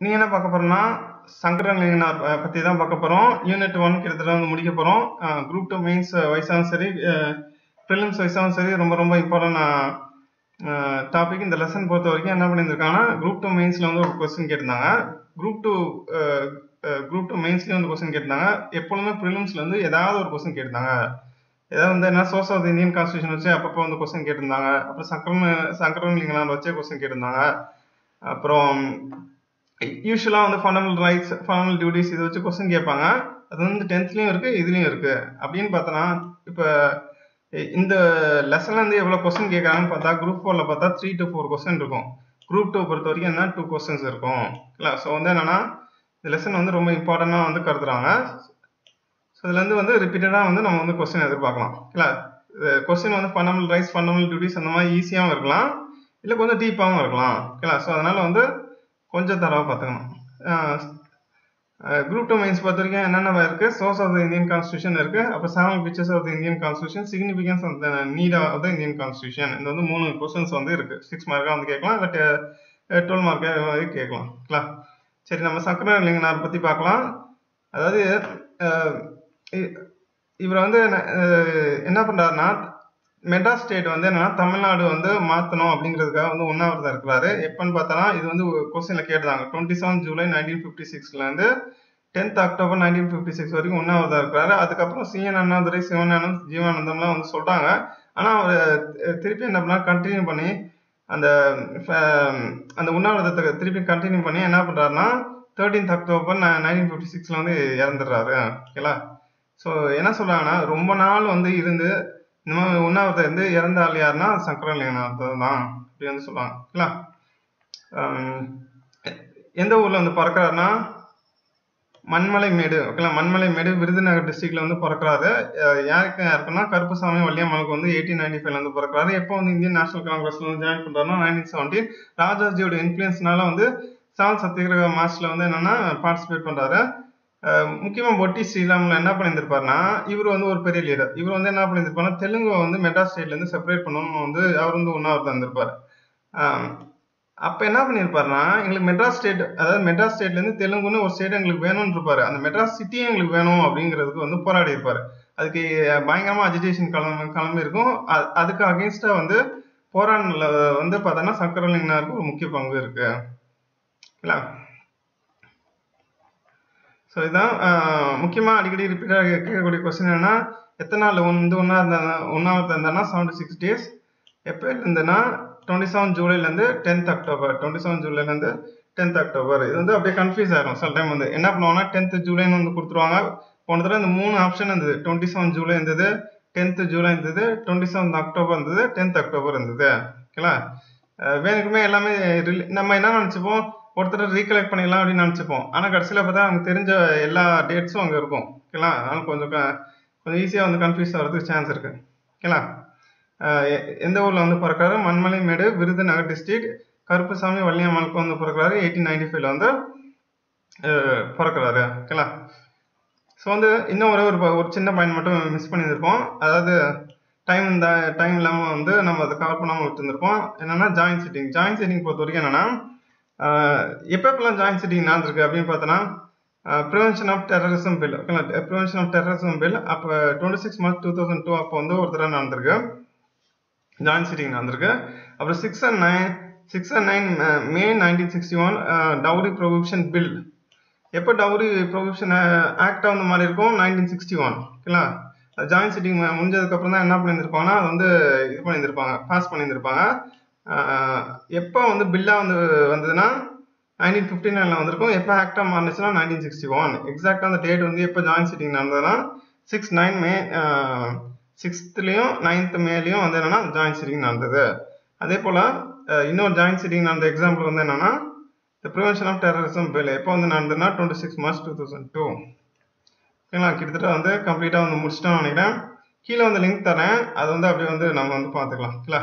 நீ என்ன பார்க்க போறோம்னா சங்கரன் லிங்கனார் பற்றி பத்தி தான் பார்க்க போறோம். யூனிட் ஒன் கிட்டத்தட்ட வந்து முடிக்க போறோம். குரூப் டூ மெயின்ஸ் வயசாகவும் சரி ப்ரிலிம்ஸ் வயசாகவும் சரி ரொம்ப ரொம்ப இம்பார்ட்டன்ட் டாபிக் இந்த லெசன் பொறுத்த வரைக்கும் என்ன பண்ணியிருக்காங்கன்னா குரூப் டூ மெயின்ஸ்ல வந்து ஒரு கொஸ்டின் கேட்டிருந்தாங்க. குரூப் டூ குரூப் டூ மெயின்ஸ்லேயும் வந்து கொஸ்டின் கேட்டிருந்தாங்க. எப்பொழுதுமே ப்ரிலிம்ஸ்ல வந்து ஏதாவது ஒரு கொஸ்டின் கேட்டிருந்தாங்க. ஏதாவது வந்து என்ன சோர்ஸ் ஆஃப் இந்தியன் கான்ஸ்டியூஷன் வச்சு அப்பப்போ வந்து கொஸ்டின் கேட்டிருந்தாங்க. அப்புறம் சங்கரன் சங்கரன் லிங்கனார் வச்சே கொஸ்டின் கேட்டிருந்தாங்க. அப்புறம் யூஸ்வலாக வந்து ஃபண்டமெண்டல் ரைட்ஸ் ஃபண்டமெண்டல் டியூட்டிஸ் இதை வச்சு கொஸ்டின் கேட்பாங்க. அது வந்து டென்த்லேயும் இருக்குது இதுலேயும் இருக்குது அப்படின்னு பார்த்தோன்னா இப்போ இந்த லெசன்லேருந்து எவ்வளோ கொஸ்டின் கேட்குறாங்கன்னு பார்த்தா குரூப் ஃபோரில் பார்த்தா த்ரீ டு ஃபோர் கொஸ்டின் இருக்கும். குரூப் டூ பொறுத்த வரைக்கும் என்ன? டூ கொஸ்டின்ஸ் இருக்கும். இல்லை ஸோ வந்து என்னென்னா இந்த லெசன் வந்து ரொம்ப இம்பார்ட்டண்ட்டாக வந்து கருதுறாங்க. ஸோ இதுலேருந்து வந்து ரிப்பீட்டடாக வந்து நம்ம வந்து கொஸ்டின் எதிர்பார்க்கலாம். இல்லை கொஸ்டின் வந்து ஃபண்டமெண்டல் ரைட்ஸ் ஃபண்டமெண்டல் டியூட்டிஸ் அந்த மாதிரி ஈஸியாகவும் இருக்கலாம். இல்லை கொஞ்சம் டீப்பாகவும் இருக்கலாம். ஓகேங்களா ஸோ அதனால் வந்து கொஞ்சம் தரவாக பார்த்துக்கணும். குரூப் டூ மைன்ஸ் பொறுத்த வரைக்கும் என்னென்ன இருக்குது source of the Indian constitution இருக்குது அப்புறம் seven pictures of the Indian constitution significance of the need of the Indian constitution இந்த வந்து மூணு கொஸ்டின்ஸ் வந்து இருக்குது சிக்ஸ் மார்க்காக வந்து கேட்கலாம் இல்லை டுவெல் மார்க்காக கேட்கலாம். ஓகேங்களா சரி நம்ம சக்கர லிங்கனார் பற்றி பார்க்கலாம். அதாவது இவரை வந்து என்ன பண்ணுறாருன்னா மெட்ராஸ் ஸ்டேட் வந்து என்னன்னா தமிழ்நாடு வந்து மாற்றணும் அப்படிங்கிறதுக்காக வந்து உண்ணாவிரதம் இருக்கிறாரு. எப்பன்னு பார்த்தோன்னா இது வந்து கொஸ்டின்ல கேட்டாங்க twenty seven July nineteen fifty சிக்ஸ்லேருந்து tenth October nineteen fifty six வரைக்கும் உண்ணாவிரதம் இருக்கிறாரு. அதுக்கப்புறம் சிஎன் அண்ணாதுரை சிவனானந்த் ஜீவானந்தம்லாம் வந்து சொல்றாங்க. ஆனால் அவர் திருப்பி என்ன பண்ணா கண்டினியூ பண்ணி அந்த அந்த உண்ணாவிரதத்தை திருப்பி கண்டினியூ பண்ணி என்ன பண்ணுறாருன்னா தேர்ட்டீன்த் அக்டோபர் நைன்டீன் ஃபிஃப்டி சிக்ஸில் வந்து இறந்துடுறாரு. ஓகேங்களா? ஸோ என்ன சொல்றாங்கன்னா ரொம்ப நாள் வந்து இருந்து இந்த மாதிரி உண்ணாவிரதம் இருந்து இறந்த ஆள் யாருன்னா சங்கரலிங்கநாத் தான் அப்படி வந்து சொல்லுவாங்க. ஓகேங்களா எந்த ஊர்ல வந்து பிறக்கிறாருன்னா மண்மலை மேடு ஓகேங்களா? மண்மலை மேடு விருதுநகர் டிஸ்ட்ரிக்ட்ல வந்து பிறக்கிறாரு. யாருக்கு யாருக்குன்னா கருப்புசாமி வள்ளியம்மனுக்கு வந்து எயிட்டீன் நைன்டி ஃபைவ்ல வந்து பிறக்கிறாரு. எப்போ வந்து இந்தியன் நேஷனல் காங்கிரஸ்ல வந்து ஜாயின் பண்றாருன்னா நைன்டீன் செவன்டீன் ராஜாஜியோட இன்ஃபுளுன்ஸ்னால வந்து செவன் சத்தியகிரக மார்ச்ல வந்து என்னன்னா பார்ட்டிசிபேட் பண்றாரு. முக்கியமாக பொட்டி ஸ்ரீராமில் என்ன பண்ணியிருந்திருப்பாருன்னா இவர் வந்து ஒரு பெரிய லீடர் இவர் வந்து என்ன பண்ணியிருப்பாருன்னா தெலுங்கு வந்து மெட்ராஸ் ஸ்டேட்லேருந்து செப்பரேட் பண்ணணும்னு வந்து அவர் வந்து உண்ணாவிரதம் இருந்திருப்பாரு அப்போ என்ன பண்ணியிருப்பாருன்னா எங்களுக்கு மெட்ராஸ் ஸ்டேட் அதாவது மெட்ராஸ் ஸ்டேட்லேருந்து தெலுங்குன்னு ஒரு ஸ்டேட் எங்களுக்கு வேணும்னு இருப்பாரு அந்த மெட்ராஸ் சிட்டியும் எங்களுக்கு வேணும் அப்படிங்கிறதுக்கு வந்து போராடி இருப்பார் அதுக்கு பயங்கரமாக அஜிடேஷன் கிளம்பி கிளம்பி இருக்கும் அதுக்கு அகேன்ஸ்டாக வந்து போராடல வந்து பார்த்தோன்னா சக்கரலிங்கனாருக்கு ஒரு முக்கிய பங்கு இருக்குது இல்லை? ஸோ இதுதான் முக்கியமாக அடிக்கடி ரிப்பீட்டாக கேட்கக்கூடிய கொஸ்டின் என்னன்னா எத்தனை நாள் வந்து ஒன்றா இருந்தா ஒன்றாவது இருந்தானா செவன்டி சிக்ஸ் டேஸ் எப்போ இருந்ததுன்னா டுவெண்ட்டி செவன் ஜூலைலேருந்து டென்த் அக்டோபர் டுவெண்ட்டி செவன் ஜூலைலேருந்து டென்த் அக்டோபர் இது வந்து அப்படியே கன்ஃபியூஸ் ஆகிடும் சில டைம் வந்து என்ன பண்ணுவாங்கன்னா டென்த் ஜூலைன்னு வந்து கொடுத்துருவாங்க. போன தடவை இந்த மூணு ஆப்ஷன் இருந்தது. டுவெண்ட்டி செவன் ஜூலை இருந்தது டென்த் ஜூலை இருந்தது டுவெண்ட்டி செவன்த் அக்டோபர் இருந்தது டென்த் அக்டோபர் இருந்தது. ஓகேங்களா வேணுக்குமே எல்லாமே நம்ம என்ன நினச்சிப்போம்? ஒருத்தர் ரீகலெக்ட் பண்ணிக்கலாம் அப்படின்னு நினச்சிப்போம். ஆனால் கடைசியில் பார்த்தா நமக்கு தெரிஞ்ச எல்லா டேட்ஸும் அங்கே இருக்கும். ஓகேங்களா? அதனால் கொஞ்சம் கொஞ்சம் ஈஸியாக வந்து கன்ஃபியூஸ் ஆகிறதுக்கு சான்ஸ் இருக்குது ஓகேங்களா? எந்த ஊரில் வந்து பிறக்கிறாரு? மண்மலை மேடு விருதுநகர் டிஸ்ட்ரிக்ட் கருப்புசாமி வள்ளியம்மாளுக்கு வந்து பிறக்கிறாரு. எயிட்டீன் நைன்டி ஃபைவ்ல வந்து பிறக்கிறாரு. ஓகேங்களா? ஸோ வந்து இன்னும் ஒரே ஒரு ஒரு சின்ன பாயிண்ட் மட்டும் மிஸ் பண்ணியிருப்போம் அதாவது டைம் இந்த டைம் இல்லாமல் வந்து நம்ம அதை கவர் பண்ணாமல் விட்டுருந்துருப்போம். என்னன்னா ஜாயின் சிட்டிங் ஜாயின் சிட்டிங் பொறுத்த வரைக்கும் என்னென்னா எப்பப்பெல்லாம் ஜாயின்ட் சிட்டிங் நடந்திருக்கு அப்படின்னு பார்த்தோன்னா ப்ரிவென்ஷன் ஆஃப் டெரரிசம் பில் ஓகேங்களா? ப்ரிவென்ஷன் ஆஃப் டெரரிசம் பில் அப்போ twenty six March two thousand two அப்போ வந்து ஒரு தடவை நடந்திருக்கு. ஜாயின்ட் சிட்டிங் நடந்திருக்கு. அப்புறம் six and nine six and nine May nineteen sixty one dowry provision bill எப்போ டவுரி ப்ரொவிஷன் ஆக்ட் வந்து மாதிரி இருக்கும் நைன்டீன் சிக்ஸ்டி ஒன் ஓகேங்களா ஜாயின்ட் சிட்டிங் முடிஞ்சதுக்கப்புறம் தான் என்ன பண்ணியிருப்பாங்கன்னா அது வந்து இது பண்ணியிருந்திருப்பாங்க பாஸ் பண்ணியிருந்திருப்பாங்க. எப்போ வந்து பில்லாக வந்து வந்ததுன்னா நைன்டீன் ஃபிஃப்டி நைனில் வந்திருக்கும். எப்போ ஆக்டாக மாறினுச்சுன்னா நைன்டீன் சிக்ஸ்டி ஒன் எக்ஸாக்டாக அந்த டேட் வந்து எப்போ ஜாயின் சிட்டிங் நடந்ததுன்னா சிக்ஸ் நைன் மே சிக்ஸ்த்துலேயும் நைன்த் மேலேயும் வந்து என்னென்னா ஜாயின் சிட்டிங் நடந்தது. அதே போல் இன்னொரு ஜாயின்ட் சிட்டிங் நடந்த எக்ஸாம்பிள் வந்து என்னென்னா the prevention of terrorism bill எப்போ வந்து நடந்ததுன்னா twenty six March two thousand two ஓகேங்களா? கிட்டத்தட்ட வந்து கம்ப்ளீட்டாக வந்து முடிச்சிட்டோம்னு நினைக்கிறேன். கீழே வந்து லிங்க் தரேன். அது வந்து அப்படியே வந்து நம்ம வந்து பார்த்துக்கலாம். ஓகேங்களா?